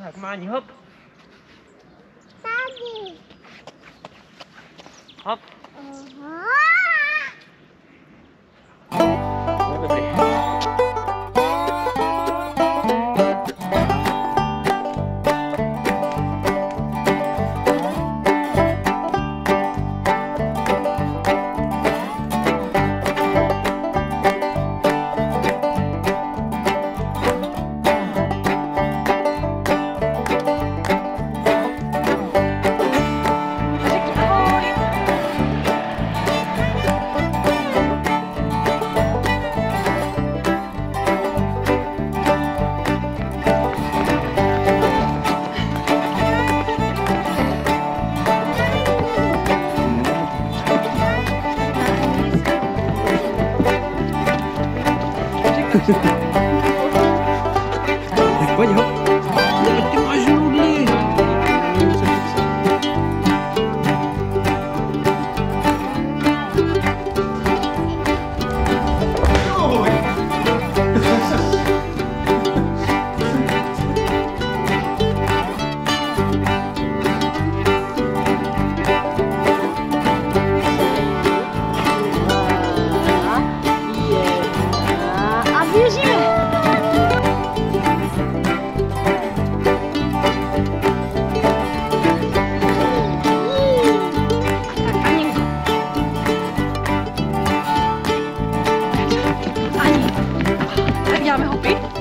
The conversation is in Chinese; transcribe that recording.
Tak, Mani, hop, Daddy. hop. Uh-huh. quá vậy क्या मैं हूँ